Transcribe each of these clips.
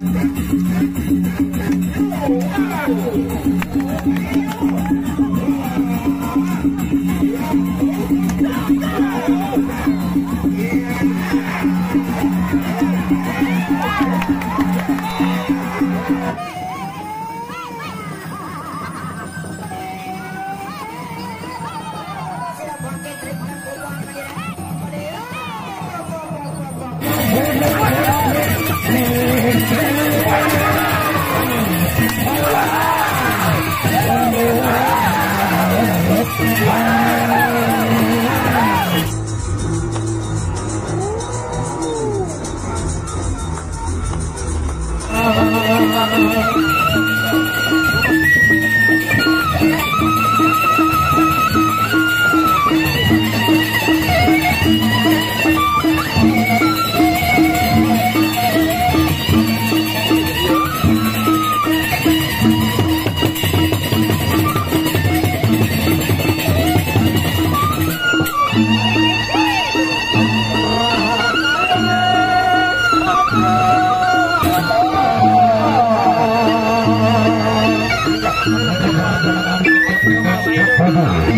Oh, wow. Oh,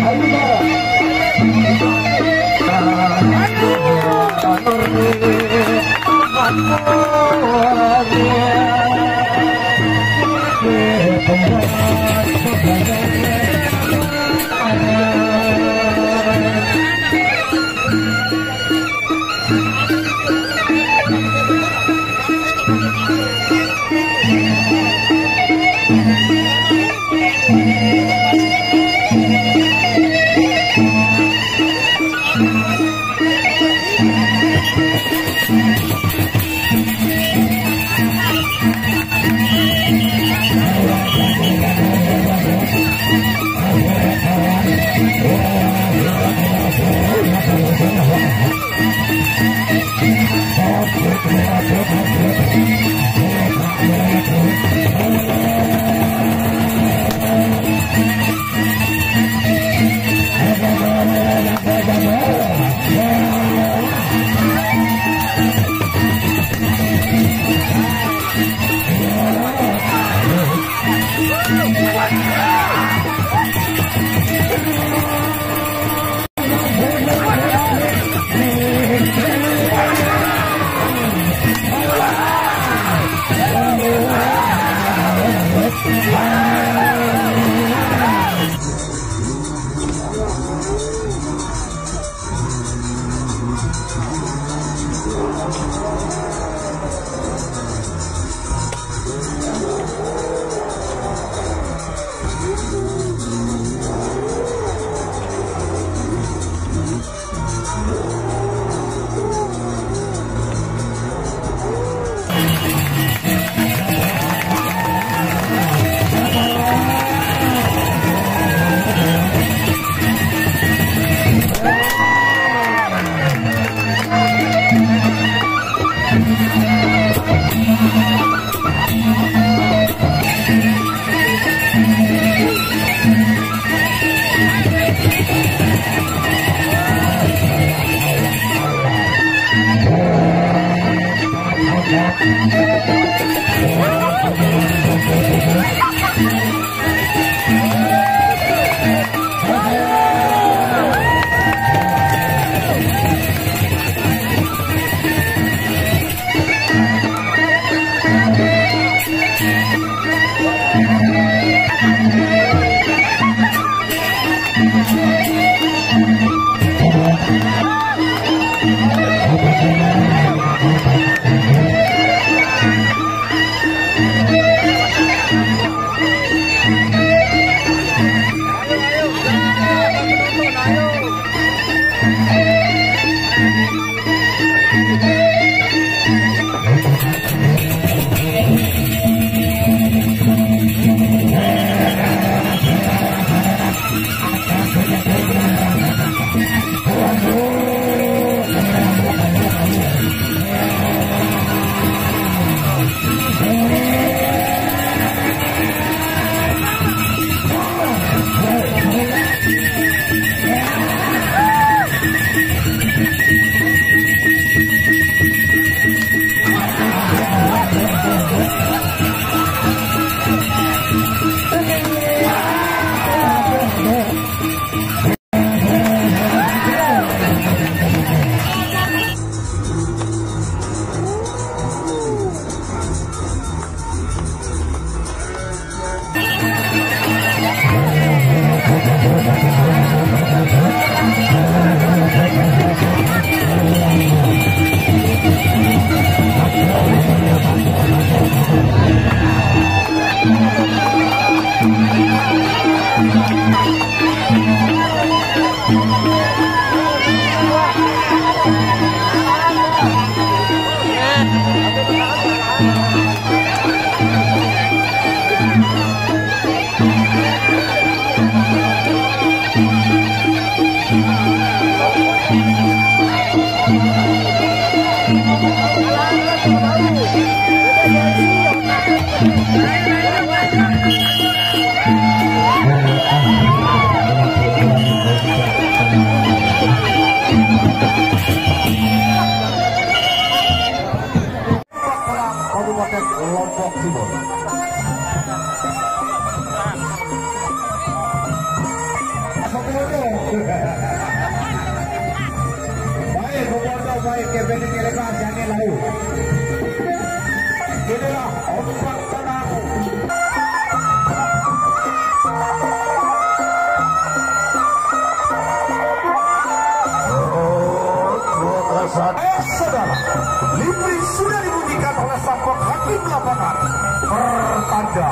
Libri sudah dibunyikan oleh sang hakim lapangan. Pertanda,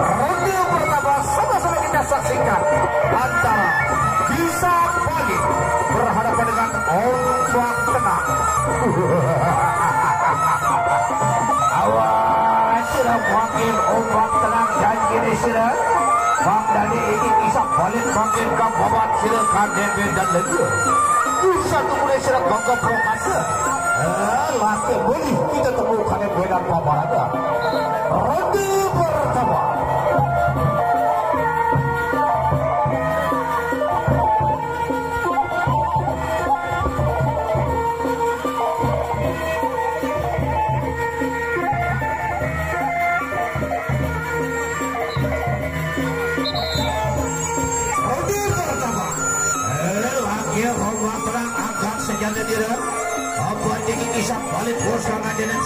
ronde pertama sama-sama kita saksikan antara bisa pagi berhadapan dengan ombak tenang. Awas sudah panggil ombak tenang dan kini sudah Bang Dani ini kisah balik panggil ke babat silakan dan Lega. Bisa tu mulai sudah bangga prokasa. Laki boleh kita temukan yang benar babat ada. Ronde pertama.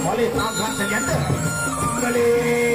මොලේ තාම ගන්න යන්න මොලේ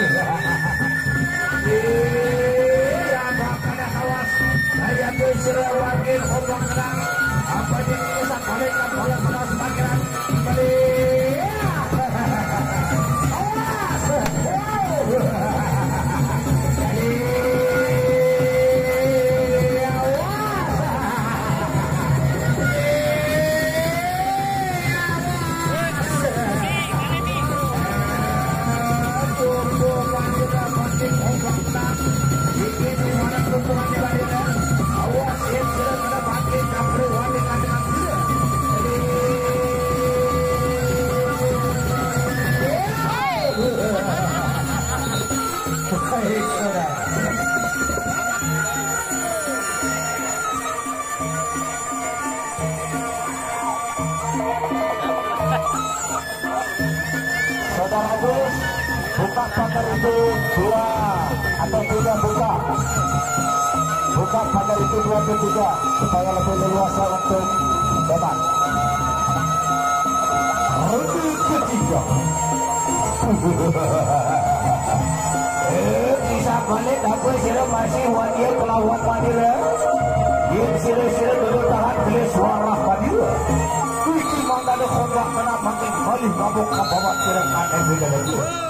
Ha, ha, ha, ha. Pagar itu dua atau tiga buka. dekat pada itu dua ketiga supaya lebih leluasa untuk debat. Ronde ketiga. eh, bisa balik apa sila masih wadia kelawan Madura. Yang sila-sila duduk tahan beli suara Madura. Kuiki mangkada kondak kena makin balik mabuk ke bawah kira kan beda lagi.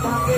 Hey!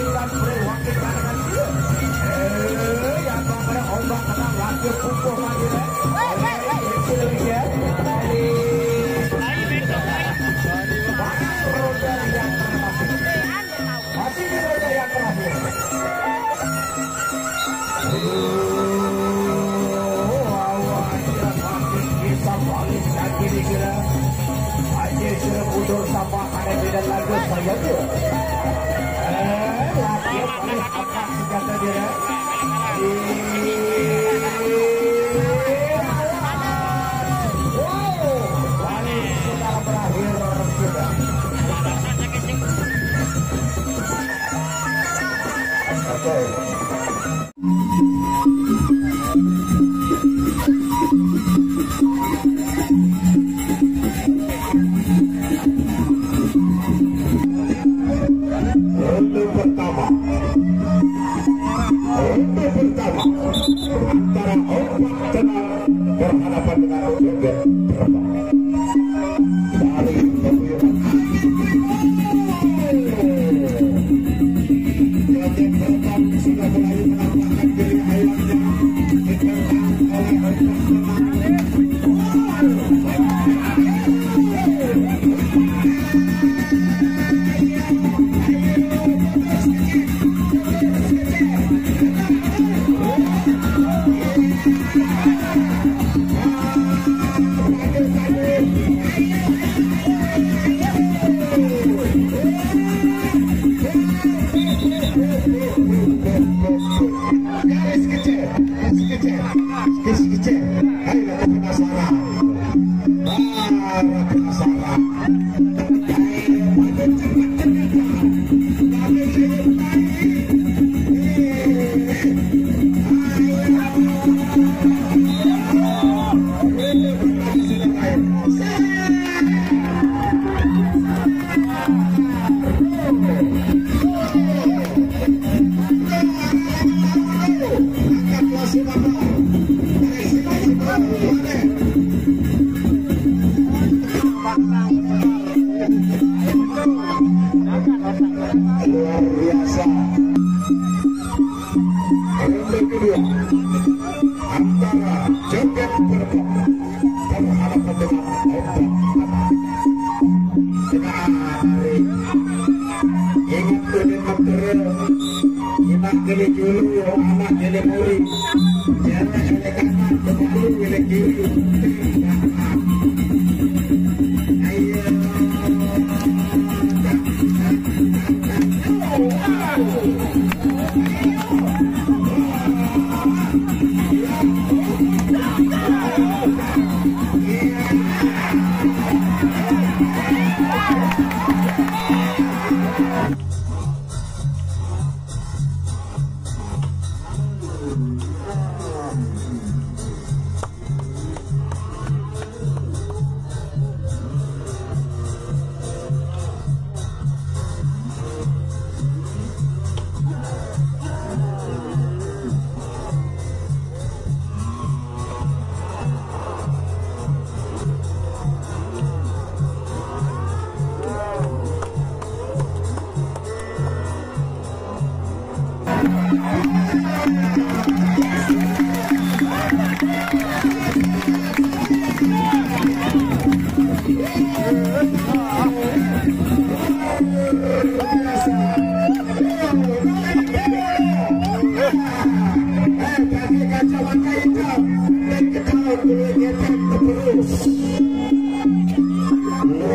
يا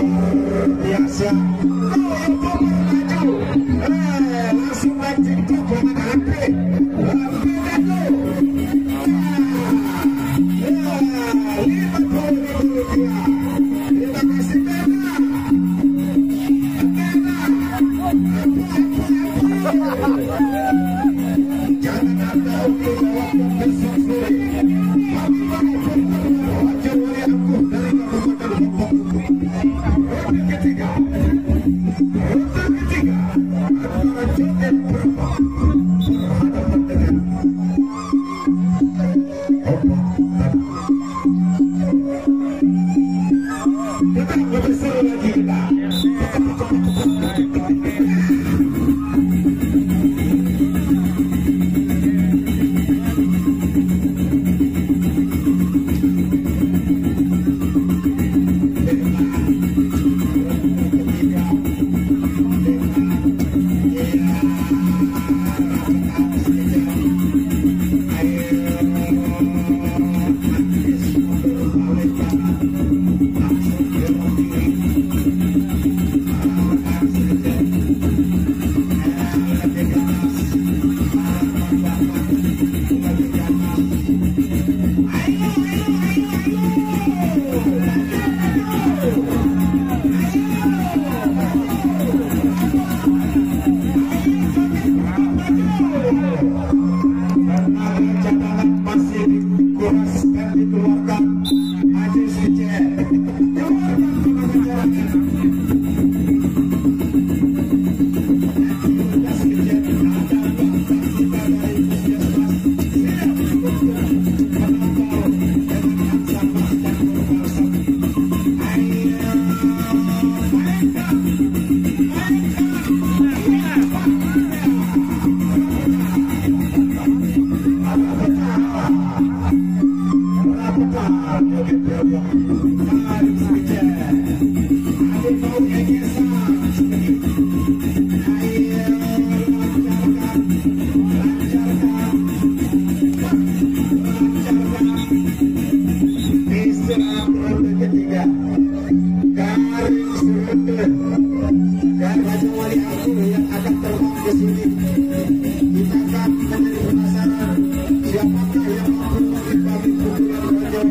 Yes, sir. No, you're talking like. Hey, let's see my TikTok.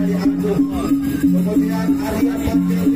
Kemudian Arya Patil